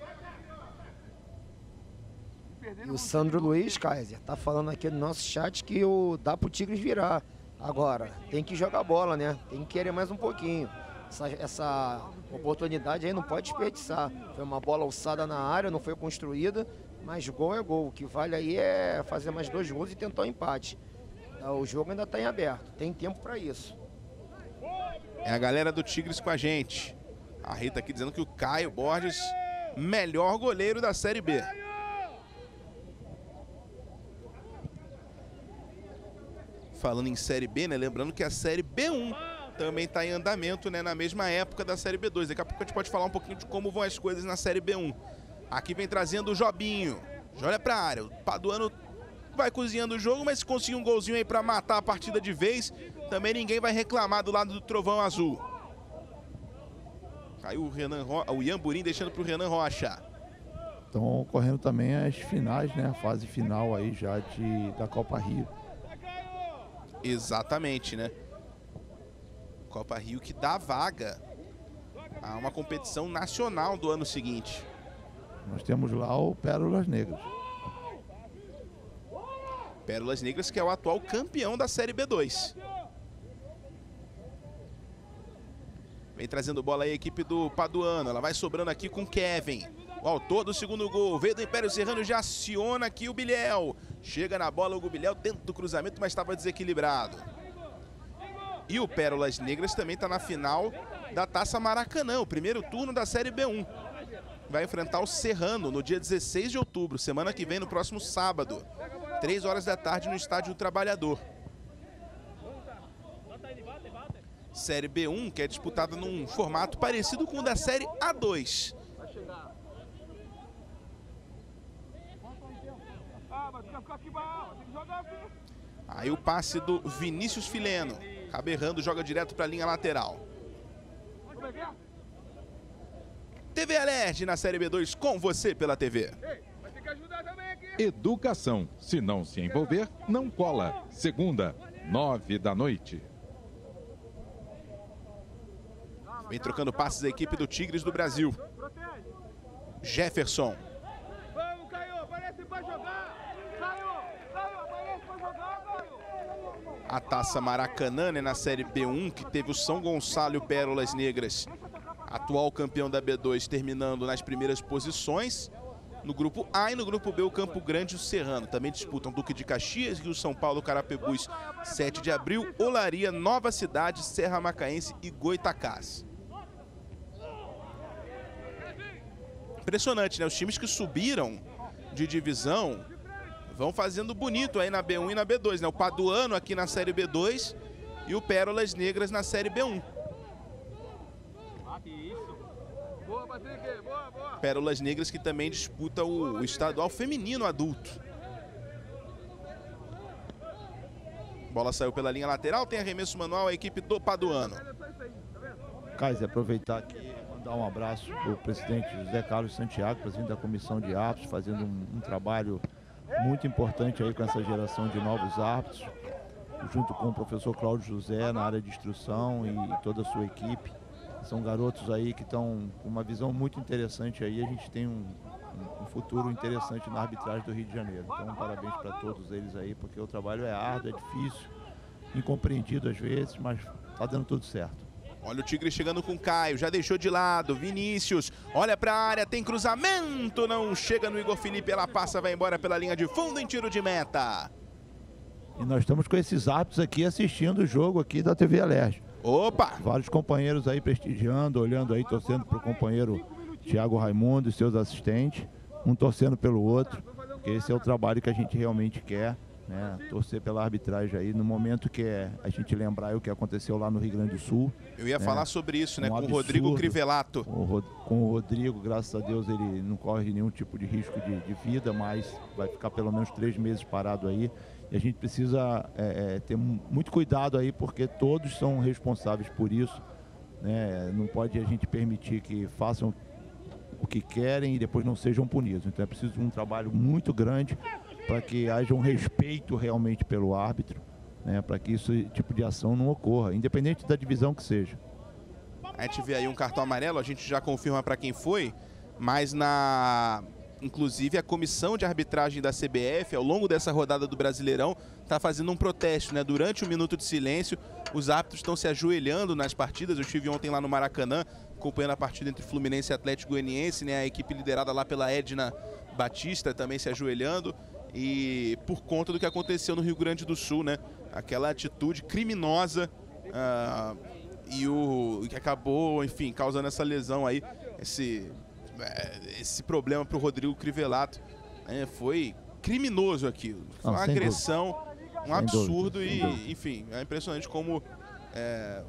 E o Sandro Luiz, Kaiser, tá falando aqui no nosso chat que o dá pro Tigres virar. Agora, tem que jogar bola, né? Tem que querer mais um pouquinho. Essa, essa oportunidade aí não pode desperdiçar. Foi uma bola alçada na área, não foi construída, mas gol é gol. O que vale aí é fazer mais dois gols e tentar o um empate. Ah, o jogo ainda está em aberto, tem tempo para isso. É a galera do Tigres com a gente. A Rita aqui dizendo que o Caio Borges, melhor goleiro da Série B. Falando em Série B, né? Lembrando que a Série B1 também está em andamento, né? Na mesma época da Série B2. Daqui a pouco a gente pode falar um pouquinho de como vão as coisas na Série B1. Aqui vem trazendo o Jobinho. Olha para a área. O Paduano vai cozinhando o jogo, mas se conseguir um golzinho aí para matar a partida de vez, também ninguém vai reclamar do lado do Trovão Azul. Caiu o, Renan Ro... o Iamburim deixando para o Renan Rocha. Estão ocorrendo também as finais, né? A fase final aí já de, da Copa Rio. Exatamente, né? Copa Rio que dá vaga a uma competição nacional do ano seguinte. Nós temos lá o Pérolas Negras. Pérolas Negras, que é o atual campeão da Série B2. Vem trazendo bola aí a equipe do Paduano. Ela vai sobrando aqui com Kevin. O autor do segundo gol. Veio do Império Serrano, já aciona aqui o Bilhel. Chega na bola o Gubilhel dentro do cruzamento, mas estava desequilibrado. E o Pérolas Negras também está na final da Taça Maracanã, o primeiro turno da Série B1. Vai enfrentar o Serrano no dia 16 de outubro, semana que vem, no próximo sábado. 3 horas da tarde no Estádio do Trabalhador. Série B1, que é disputada num formato parecido com o da Série A2. Aí o passe do Vinícius Fileno. Acaba errando, joga direto para a linha lateral. TV Alerj na Série B2 com você pela TV. Educação. Se não se envolver, não cola. Segunda, nove da noite. Vem trocando passes a equipe do Tigres do Brasil. Jefferson. Vamos, Caio, aparece pra jogar. Caio, Caio, aparece pra jogar. a Taça Maracanã, né, na Série B1, que teve o São Gonçalo e o Pérolas Negras, atual campeão da B2, terminando nas primeiras posições. No grupo A e no grupo B, o Campo Grande e o Serrano. Também disputam Duque de Caxias, Rio São Paulo, Carapebus, 7 de abril, Olaria, Nova Cidade, Serra Macaense e Goitacás. Impressionante, né? Os times que subiram de divisão vão fazendo bonito aí na B1 e na B2, né? O Paduano aqui na Série B2 e o Pérolas Negras na Série B1. Boa, Patrick. Boa, boa. Pérolas Negras que também disputa o, o estadual feminino adulto. Bola saiu pela linha lateral, tem arremesso manual a equipe do Paduano. Kaiser, aproveitar aqui e mandar um abraço para o presidente José Carlos Santiago, presidente da comissão de árbitros, fazendo um, um trabalho muito importante aí com essa geração de novos árbitros, junto com o professor Cláudio José na área de instrução e, e toda a sua equipe. São garotos aí que estão com uma visão muito interessante aí. A gente tem um, um- um futuro interessante na arbitragem do Rio de Janeiro. Então, parabéns para todos eles aí, porque o trabalho é árduo, é difícil, incompreendido às vezes, mas está dando tudo certo. Olha o Tigre chegando com Caio, já deixou de lado. Vinícius, olha pra área, tem cruzamento, não chega no Igor Felipe, ela passa, vai embora pela linha de fundo em tiro de meta. E nós estamos com esses árbitros aqui assistindo o jogo aqui da TV Alerj. Opa! Vários companheiros aí prestigiando, olhando aí, torcendo para o companheiro Tiago Raimundo e seus assistentes, um torcendo pelo outro, porque esse é o trabalho que a gente realmente quer, né? Torcer pela arbitragem aí, no momento que é a gente lembrar o que aconteceu lá no Rio Grande do Sul. Eu ia É, falar sobre isso, né, um com o Rodrigo. Crivelato. O Rod- com o Rodrigo, graças a Deus, ele não corre nenhum tipo de risco de, de vida, mas vai ficar pelo menos três meses parado aí. E a gente precisa é, é, ter mu- muito cuidado aí, porque todos são responsáveis por isso. né? Não pode a gente permitir que façam o que querem e depois não sejam punidos. Então é preciso um trabalho muito grande para que haja um respeito realmente pelo árbitro, né? para que esse tipo de ação não ocorra, independente da divisão que seja. A gente vê aí um cartão amarelo, a gente já confirma para quem foi, mas na inclusive a comissão de arbitragem da CBF ao longo dessa rodada do Brasileirão está fazendo um protesto, né? Durante o minuto de silêncio, os árbitros estão se ajoelhando nas partidas. Eu estive ontem lá no Maracanã acompanhando a partida entre Fluminense e Atlético Goianiense, né? A equipe liderada lá pela Edna Batista também se ajoelhando e por conta do que aconteceu no Rio Grande do Sul, né? Aquela atitude criminosa ah, e o que acabou, enfim, causando essa lesão aí, esse, esse problema para o Rodrigo Crivelato. né? foi criminoso aquilo. Foi uma agressão, um absurdo e, enfim, é impressionante como é,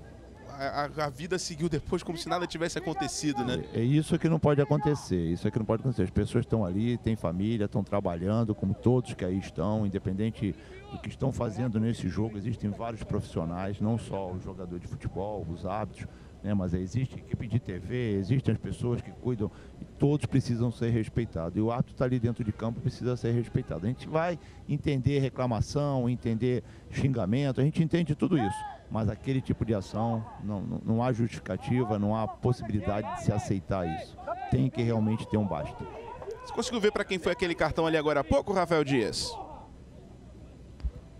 a, a- vida seguiu depois como se nada tivesse acontecido, né? É isso que não pode acontecer. Isso é que não pode acontecer. As pessoas estão ali, têm família, estão trabalhando, como todos que aí estão, independente do que estão fazendo nesse jogo. Existem vários profissionais, não só o jogador de futebol, os árbitros, né, mas existe equipe de TV, existem as pessoas que cuidam e todos precisam ser respeitados. E o árbitro está ali dentro de campo precisa ser respeitado. A gente vai entender reclamação, entender xingamento, a gente entende tudo isso. Mas aquele tipo de ação, não, não, não há justificativa, não há possibilidade de se aceitar isso. Tem que realmente ter um basta. Você conseguiu ver para quem foi aquele cartão ali agora há pouco, Rafael Dias?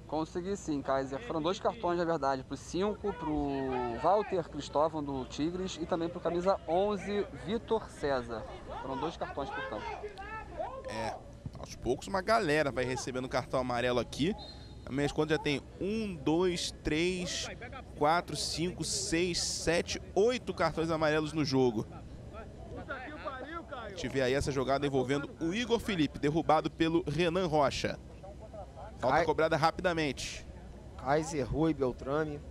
Consegui sim, Kaiser. Foram dois cartões, na verdade, para o 5, para o Walter Cristóvão do Tigres e também para o camisa 11, Vitor César. Foram dois cartões, portanto. É, aos poucos uma galera vai recebendo cartão amarelo aqui. A minhas contas já tem um, dois, três, quatro, cinco, seis, sete, oito cartões amarelos no jogo. A gente vê aí essa jogada envolvendo o Igor Felipe, derrubado pelo Renan Rocha. Falta Ai. cobrada rapidamente. Kaiser, Rui, Beltrame.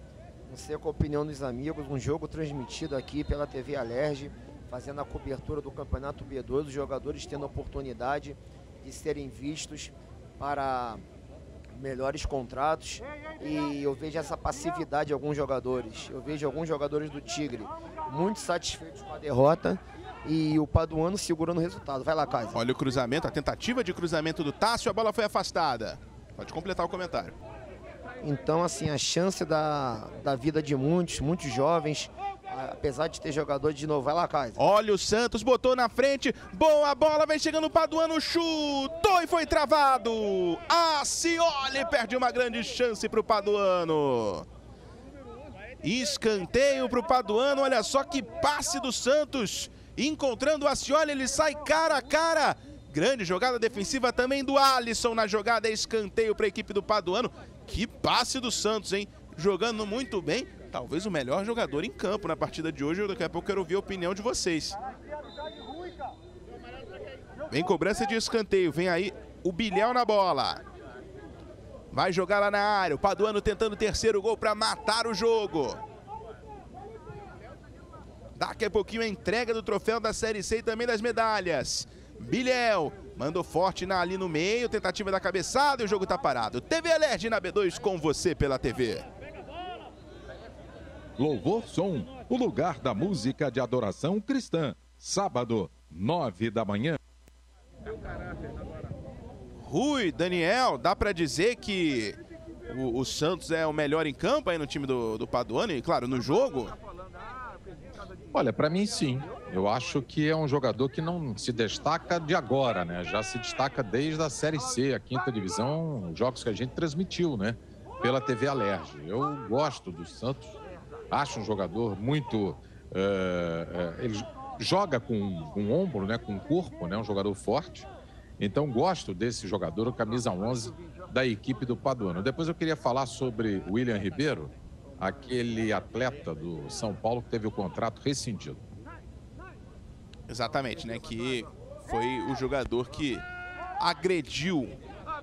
Não sei com a opinião dos amigos. Um jogo transmitido aqui pela TV Alerj, fazendo a cobertura do Campeonato B2, os jogadores tendo a oportunidade de serem vistos para melhores contratos. E eu vejo essa passividade de alguns jogadores. Eu vejo alguns jogadores do Tigre muito satisfeitos com a derrota e o Paduano segurando o resultado. Vai lá, Kaiser. Olha o cruzamento, a tentativa de cruzamento do Tássio, a bola foi afastada. Pode completar o comentário. Então, assim, a chance da, da vida de muitos, muitos jovens, apesar de ter jogador de novo. Vai lá, Kaiser. Olha o Santos, botou na frente. Boa bola, vem chegando o Paduano, chutou e foi travado. A Cioli perde uma grande chance para o Paduano. Escanteio para o Paduano, olha só que passe do Santos. Encontrando a Cioli, ele sai cara a cara. Grande jogada defensiva também do Alisson na jogada, escanteio para a equipe do Paduano. Que passe do Santos, hein? Jogando muito bem, talvez o melhor jogador em campo na partida de hoje. Daqui a pouco quero ouvir a opinião de vocês. Vem cobrança de escanteio, vem aí o Bilhão na bola. Vai jogar lá na área, o Paduano tentando o terceiro gol para matar o jogo. Daqui a pouquinho a entrega do troféu da Série C e também das medalhas. Bilhel mandou forte na, ali no meio, tentativa da cabeçada e o jogo tá parado. TV Alerj na B2 com você pela TV. Louvor Som, o lugar da música de adoração cristã. Sábado, nove da manhã. Rui, Daniel, dá para dizer que o, o, Santos é o melhor em campo aí no time do, do Paduano e, claro, no jogo? Olha, para mim sim. Eu acho que é um jogador que não se destaca de agora, né? Já se destaca desde a Série C, a quinta divisão, jogos que a gente transmitiu, né? Pela TV Alerj. Eu gosto do Santos, acho um jogador muito. Uh, uh, ele joga com, com o ombro, né? Com o corpo, né? Um jogador forte. Então gosto desse jogador, camisa 11 da equipe do Paduano. Depois eu queria falar sobre William Ribeiro, aquele atleta do São Paulo que teve o contrato rescindido. Exatamente, né? Que foi o jogador que agrediu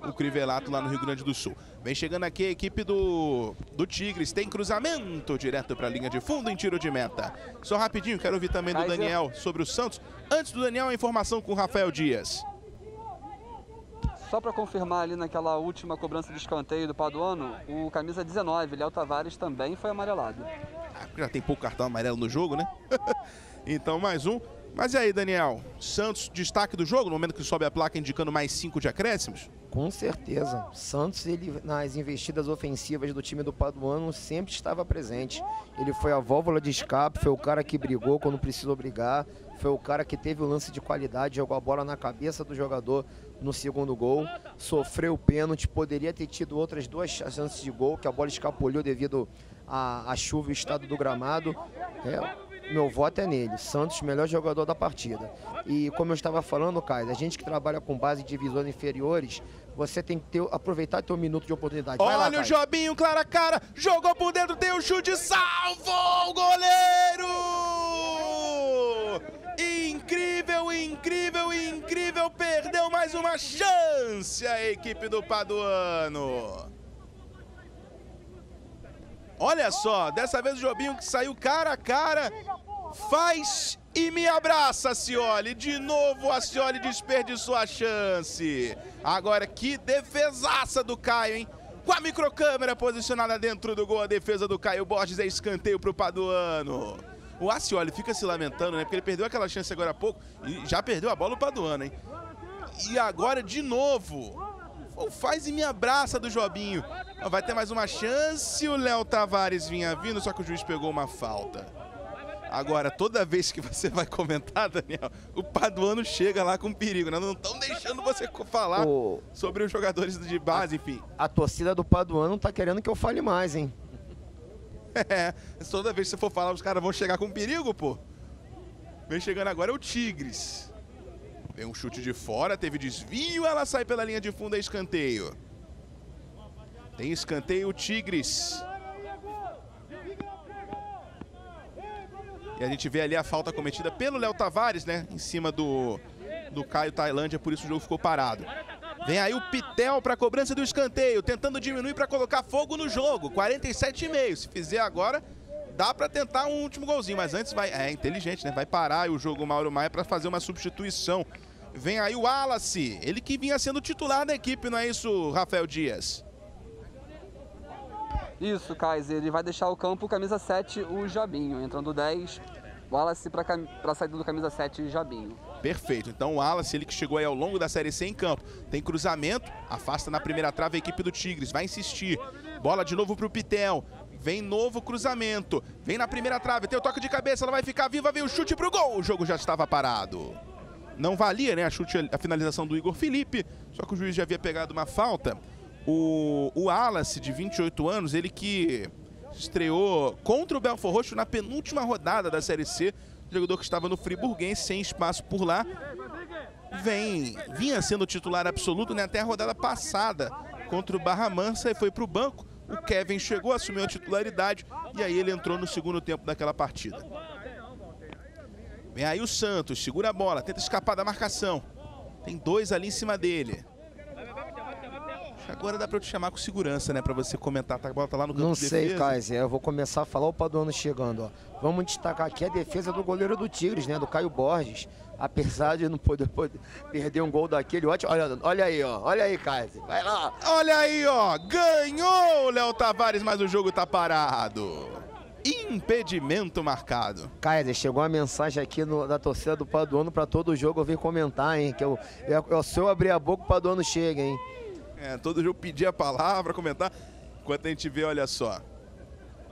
o Crivelato lá no Rio Grande do Sul. Vem chegando aqui a equipe do, do Tigres. Tem cruzamento direto para a linha de fundo em tiro de meta. Só rapidinho, quero ouvir também do Daniel sobre o Santos. Antes do Daniel, a informação com o Rafael Dias. Só para confirmar ali naquela última cobrança de escanteio do Paduano, o camisa 19, Léo Tavares, também foi amarelado. Ah, já tem pouco cartão amarelo no jogo, né? então mais um. Mas e aí, Daniel? Santos, destaque do jogo, no momento que sobe a placa indicando mais cinco de acréscimos? Com certeza. Santos, ele, nas investidas ofensivas do time do Paduano, sempre estava presente. Ele foi a válvula de escape, foi o cara que brigou quando precisou brigar, foi o cara que teve o lance de qualidade, jogou a bola na cabeça do jogador no segundo gol, sofreu o pênalti, poderia ter tido outras duas chances de gol, que a bola escapolhou devido à, à chuva e o estado do gramado. É, meu voto é nele. Santos, melhor jogador da partida. E como eu estava falando, Caio, a gente que trabalha com base em divisões inferiores, você tem que ter, aproveitar teu minuto de oportunidade. Vai Olha lá, o Jobinho, clara cara, jogou por dentro, tem o um chute, salvou o goleiro! Incrível, incrível, perdeu mais uma chance a equipe do Paduano. Olha só, dessa vez o Jobinho que saiu cara a cara, faz e me abraça, Cioli. De novo a Cioli desperdiçou a chance. Agora que defesaça do Caio, hein? Com a microcâmera posicionada dentro do gol, a defesa do Caio Borges é escanteio pro Paduano. O Acioli fica se lamentando, né? Porque ele perdeu aquela chance agora há pouco e já perdeu a bola o Paduano, hein? E agora de novo o faz e me abraça do Jobinho. Vai ter mais uma chance. O Léo Tavares vinha vindo, só que o juiz pegou uma falta. Agora, toda vez que você vai comentar, Daniel, o Paduano chega lá com perigo, né? Não estão deixando você falar o... sobre os jogadores de base, enfim. A torcida do Paduano tá querendo que eu fale mais, hein? É, toda vez que você for falar, os caras vão chegar com perigo, pô. Vem chegando agora é o Tigres. Vem um chute de fora, teve desvio, ela sai pela linha de fundo, é escanteio. Tem escanteio, Tigres. E a gente vê ali a falta cometida pelo Léo Tavares, né? Em cima do, do Caio Tailândia, por isso o jogo ficou parado. Vem aí o Pitel para a cobrança do escanteio, tentando diminuir para colocar fogo no jogo. 47,5. Se fizer agora, dá para tentar um último golzinho, mas antes vai. É inteligente, né? Vai parar o jogo Mauro Maia para fazer uma substituição. Vem aí o Wallace, ele que vinha sendo titular da equipe, não é isso, Rafael Dias? Isso, Kaiser. Ele vai deixar o campo camisa 7, o Jabinho. Entrando 10, Wallace para a saída do camisa 7, Jabinho. Perfeito. Então o Wallace, ele que chegou aí ao longo da Série C em campo. Tem cruzamento, afasta na primeira trave a equipe do Tigres. Vai insistir. Bola de novo para o Pitel Vem novo cruzamento. Vem na primeira trave. Tem o toque de cabeça. Ela vai ficar viva. Vem o chute pro gol. O jogo já estava parado. Não valia, né? A chute, a finalização do Igor Felipe. Só que o juiz já havia pegado uma falta. O, o Wallace, de 28 anos, ele que estreou contra o Belfor Roxo na penúltima rodada da Série C. Jogador que estava no Friburguense, sem espaço por lá. Vem, vinha sendo titular absoluto né, até a rodada passada contra o Barra Mansa e foi para o banco. O Kevin chegou, assumiu a titularidade e aí ele entrou no segundo tempo daquela partida. Vem aí o Santos, segura a bola, tenta escapar da marcação. Tem dois ali em cima dele. Agora dá pra eu te chamar com segurança, né? Pra você comentar. Tá, a bola tá lá no campo Não de sei. Kaiser. Eu vou começar a falar o Paduano chegando. Ó. Vamos destacar aqui a defesa do goleiro do Tigres, né? Do Caio Borges. Apesar de não poder, poder perder um gol daquele. Olha, olha, olha aí, ó. Olha aí, Kaiser. Vai lá. Olha aí, ó. Ganhou o Léo Tavares, mas o jogo tá parado. Impedimento marcado. Kaiser, chegou uma mensagem aqui no- da torcida do Paduano pra todo jogo eu vir comentar, hein? Que eu, eu, eu, se eu abrir a boca, o Paduano chega, hein? É, todo jogo pedir a palavra, comentar. Enquanto a gente vê, olha só.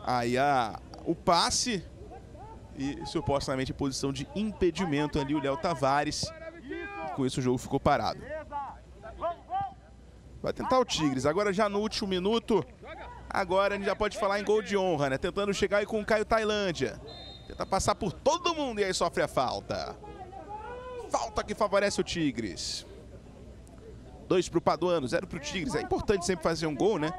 Aí a, o passe e supostamente posição de impedimento ali o Léo Tavares. Com isso o jogo ficou parado. Vai tentar o Tigres. Agora já no último minuto. Agora a gente já pode falar em gol de honra, né? Tentando chegar aí com o Caio Tailândia. Tenta passar por todo mundo e aí sofre a falta. Falta que favorece o Tigres. Dois para o Paduano, zero para o Tigres. É importante sempre fazer um gol, né?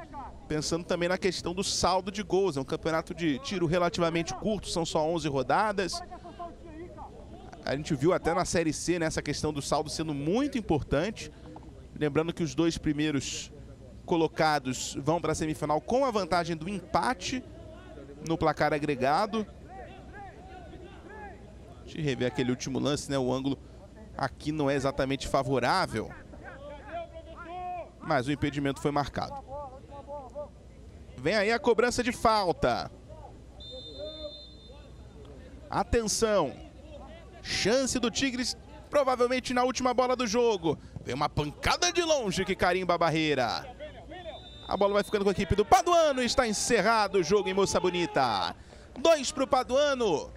Pensando também na questão do saldo de gols. É um campeonato de tiro relativamente curto, são só 11 rodadas. A gente viu até na Série C né, essa questão do saldo sendo muito importante. Lembrando que os dois primeiros colocados vão para a semifinal com a vantagem do empate no placar agregado. Deixa eu rever aquele último lance, né? O ângulo aqui não é exatamente favorável. Mas o impedimento foi marcado. Vem aí a cobrança de falta. Atenção. Chance do Tigres, provavelmente na última bola do jogo. Vem uma pancada de longe que carimba a barreira. A bola vai ficando com a equipe do Paduano. Está encerrado o jogo em Moça Bonita. Dois para o Paduano.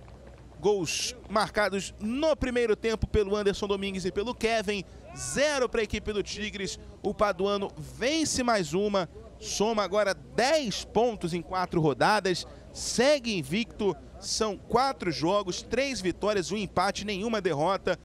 Gols marcados no primeiro tempo pelo Anderson Domingues e pelo Kevin. Zero para a equipe do Tigres. O Paduano vence mais uma. Soma agora 10 pontos em quatro rodadas. Segue invicto. São quatro jogos, três vitórias, um empate, nenhuma derrota.